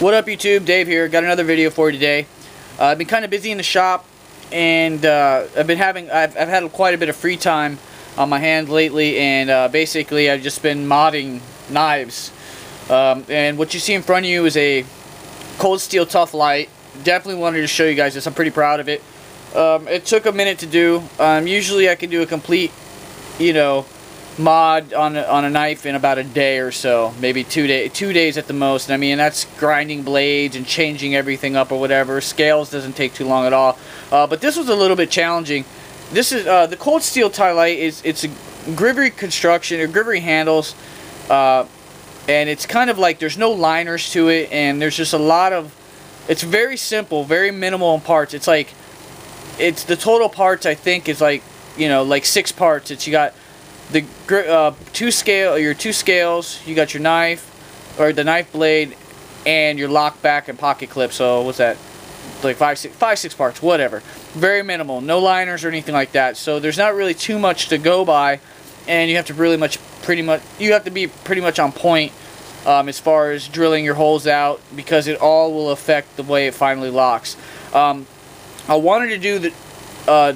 What up YouTube, Dave here. Got another video for you today. Uh, I've been kind of busy in the shop and uh, I've been having, I've, I've, had quite a bit of free time on my hands lately and uh, basically I've just been modding knives. Um, and what you see in front of you is a cold steel Tuff Lite. Definitely wanted to show you guys this. I'm pretty proud of it. Um, it took a minute to do. Um, usually I can do a complete, you know, mod on a, on a knife in about a day or so, maybe two day two days at the most. And I mean that's grinding blades and changing everything up or whatever. Scales doesn't take too long at all. Uh, but this was a little bit challenging. This is uh, the cold steel tie light is it's a Grivory construction or Grivory handles, uh, and it's kind of like there's no liners to it, and there's just a lot of. It's very simple, very minimal in parts. It's like, it's the total parts I think is like you know like six parts. It's you got the uh, two scale your two scales you got your knife or the knife blade and your lock back and pocket clip so what's that? Like five six five six parts whatever. Very minimal no liners or anything like that so there's not really too much to go by and you have to really much pretty much you have to be pretty much on point um, as far as drilling your holes out because it all will affect the way it finally locks. Um, I wanted to do the uh,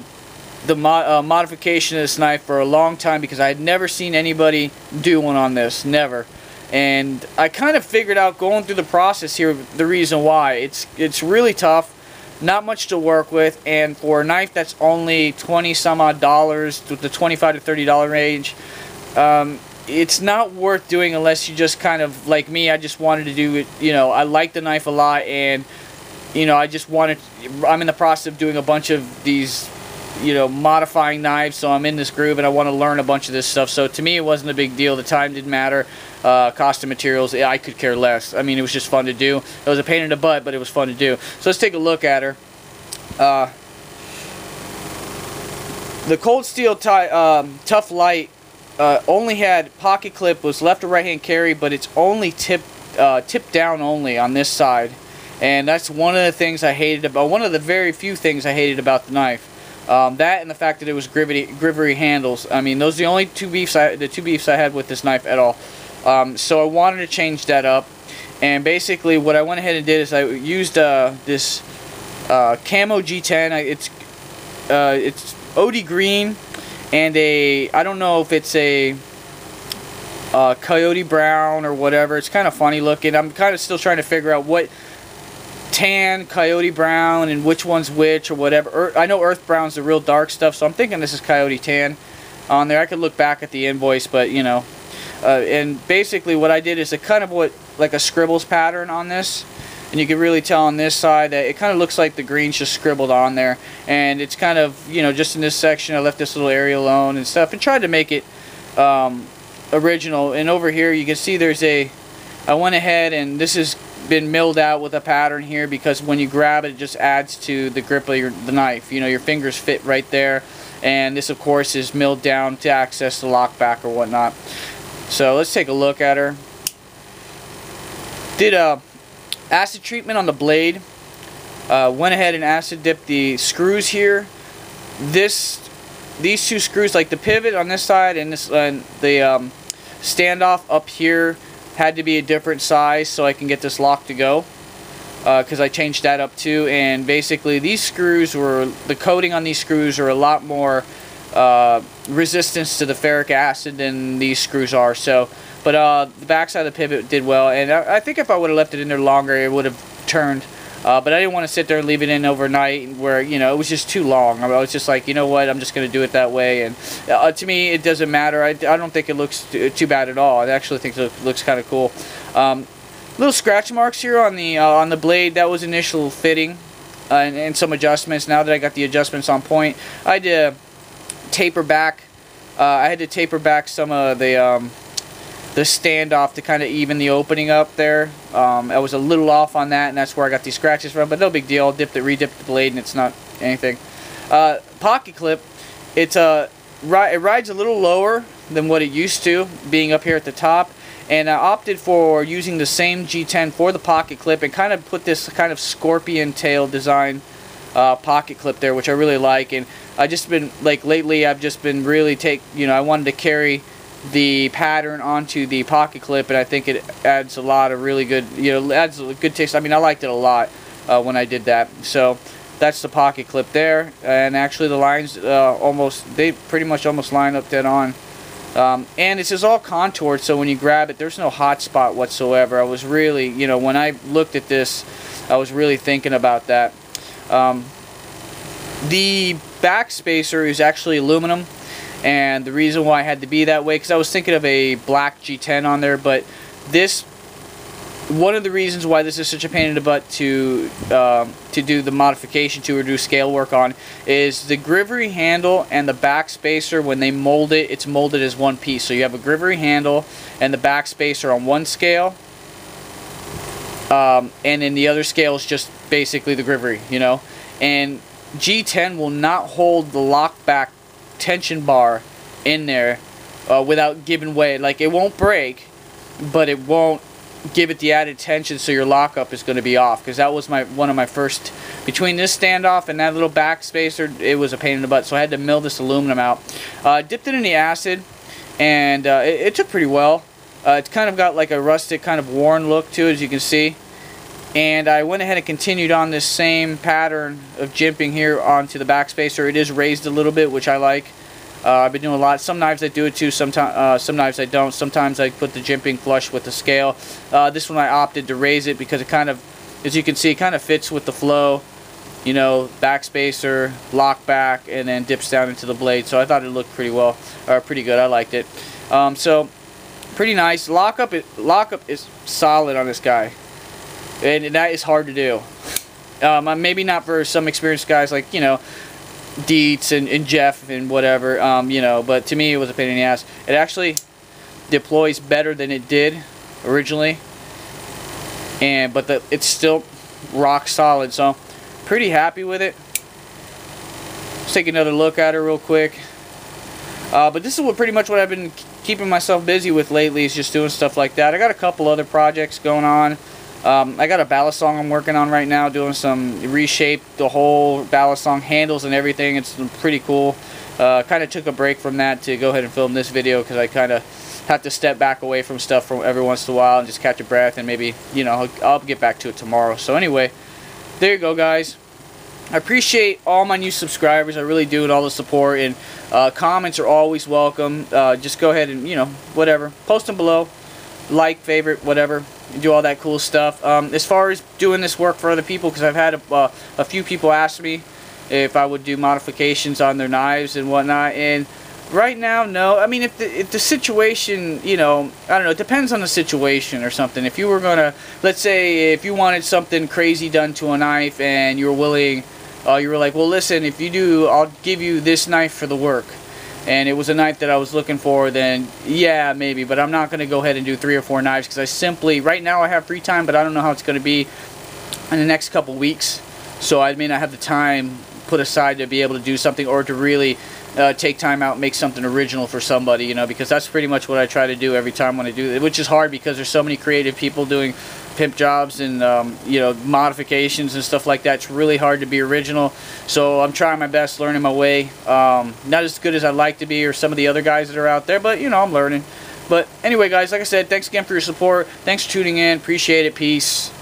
the uh, modification of this knife for a long time because I had never seen anybody do one on this, never. And I kind of figured out going through the process here the reason why. It's it's really tough, not much to work with, and for a knife that's only 20 some odd dollars to the 25 to 30 dollar range, um, it's not worth doing unless you just kind of like me. I just wanted to do it. You know, I like the knife a lot, and you know, I just wanted. I'm in the process of doing a bunch of these you know, modifying knives, so I'm in this groove and I want to learn a bunch of this stuff. So to me, it wasn't a big deal. The time didn't matter. Uh, cost of materials, I could care less. I mean, it was just fun to do. It was a pain in the butt, but it was fun to do. So let's take a look at her. Uh, the cold steel tie, um, Tuff Lite uh, only had pocket clip was left or right hand carry, but it's only tip uh, tip down only on this side, and that's one of the things I hated about. One of the very few things I hated about the knife. Um, that and the fact that it was Grivory, Grivory handles. I mean, those are the only two beefs I, the two beefs I had with this knife at all. Um, so I wanted to change that up. And basically, what I went ahead and did is I used uh, this uh, camo G10. I, it's uh, it's OD green and a I don't know if it's a uh, coyote brown or whatever. It's kind of funny looking. I'm kind of still trying to figure out what tan, coyote brown, and which one's which or whatever. I know earth brown's the real dark stuff, so I'm thinking this is coyote tan on there. I could look back at the invoice, but you know. Uh, and basically what I did is a kind of what like a scribbles pattern on this. And you can really tell on this side that it kind of looks like the green's just scribbled on there. And it's kind of, you know, just in this section I left this little area alone and stuff and tried to make it um, original. And over here you can see there's a, I went ahead and this is been milled out with a pattern here because when you grab it, it just adds to the grip of your, the knife. You know, your fingers fit right there. And this, of course, is milled down to access the lockback or whatnot. So let's take a look at her. Did a acid treatment on the blade. Uh, went ahead and acid dipped the screws here. This, these two screws, like the pivot on this side and this, uh, the um, standoff up here had to be a different size so I can get this lock to go because uh, I changed that up too. And basically these screws were the coating on these screws are a lot more uh, resistance to the ferric acid than these screws are. So but uh, the backside of the pivot did well. And I, I think if I would have left it in there longer it would have turned uh, but I didn't want to sit there and leave it in overnight where, you know, it was just too long. I was just like, you know what, I'm just going to do it that way. And uh, to me, it doesn't matter. I, I don't think it looks too, bad at all. I actually think it looks kind of cool. Um, little scratch marks here on the uh, on the blade. That was initial fitting uh, and, and, some adjustments. Now that I got the adjustments on point, I had to taper back. Uh, I had to taper back some of the... Um, the standoff to kind of even the opening up there. Um, I was a little off on that, and that's where I got these scratches from, but no big deal. I'll dip the, re-dip the blade, and it's not anything. Uh, pocket clip, it's a, it rides a little lower than what it used to, being up here at the top, and I opted for using the same G10 for the pocket clip and kind of put this kind of scorpion tail design uh, pocket clip there, which I really like, and I just been, like, lately I've just been really take, you know, I wanted to carry the pattern onto the pocket clip and I think it adds a lot of really good you know adds a good taste. I mean I liked it a lot uh, when I did that. So that's the pocket clip there and actually the lines uh, almost they pretty much almost line up dead on. Um, and this is all contoured so when you grab it there's no hot spot whatsoever. I was really you know when I looked at this I was really thinking about that. Um, the back spacer is actually aluminum and the reason why I had to be that way because I was thinking of a black G10 on there but this one of the reasons why this is such a pain in the butt to um, to do the modification to or do scale work on is the Grivory handle and the back spacer when they mold it it's molded as one piece. So you have a Grivory handle and the back spacer on one scale um, and then the other scale is just basically the Grivory you know? And G10 will not hold the lock back tension bar in there uh, without giving way. Like it won't break, but it won't give it the added tension so your lockup is going to be off. Because that was my one of my first between this standoff and that little back spacer it was a pain in the butt. So I had to mill this aluminum out. Uh, dipped it in the acid and uh, it, it, took pretty well. Uh, it's kind of got like a rustic kind of worn look to it as you can see and I went ahead and continued on this same pattern of jimping here onto the back spacer. It is raised a little bit, which I like. Uh, I've been doing a lot. Some knives I do it too. Sometimes, uh, some knives I don't. Sometimes I put the jimping flush with the scale. Uh, this one I opted to raise it because it kind of, as you can see, it kind of fits with the flow. You know, back spacer, lock back, and then dips down into the blade. So I thought it looked pretty well, or pretty good. I liked it. Um, so pretty nice. Lockup, lockup is solid on this guy and that is hard to do. Um, maybe not for some experienced guys like you know Dietz and, and Jeff and whatever, um, you know. But to me, it was a pain in the ass. It actually deploys better than it did originally, and but the, it's still rock solid. So pretty happy with it. Let's take another look at it real quick. Uh, but this is what pretty much what I've been keeping myself busy with lately is just doing stuff like that. I got a couple other projects going on. Um, I got a Balisong I'm working on right now, doing some reshape the whole Balisong handles and everything. It's pretty cool. Uh, kind of took a break from that to go ahead and film this video because I kind of have to step back away from stuff from every once in a while and just catch a breath and maybe, you know, I'll, I'll get back to it tomorrow. So anyway, there you go, guys. I appreciate all my new subscribers. I really do and all the support. And uh, comments are always welcome. Uh, just go ahead and, you know, whatever. Post them below. Like, favorite, whatever do all that cool stuff. Um, as far as doing this work for other people, because I've had a, uh, a few people ask me if I would do modifications on their knives and whatnot, and right now, no. I mean, if the, if the situation, you know, I don't know, it depends on the situation or something. If you were going to, let's say, if you wanted something crazy done to a knife and you were willing, uh, you were like, well, listen, if you do, I'll give you this knife for the work and it was a knife that I was looking for, then yeah, maybe. But I'm not going to go ahead and do three or four knives because I simply, right now I have free time, but I don't know how it's going to be in the next couple weeks. So I may not have the time put aside to be able to do something or to really uh, take time out make something original for somebody, you know, because that's pretty much what I try to do every time when I do it, which is hard because there's so many creative people doing pimp jobs and um, you know modifications and stuff like that. It's really hard to be original. So I'm trying my best, learning my way. Um, not as good as I'd like to be, or some of the other guys that are out there, but you know I'm learning. But anyway, guys, like I said, thanks again for your support. Thanks for tuning in. Appreciate it. Peace.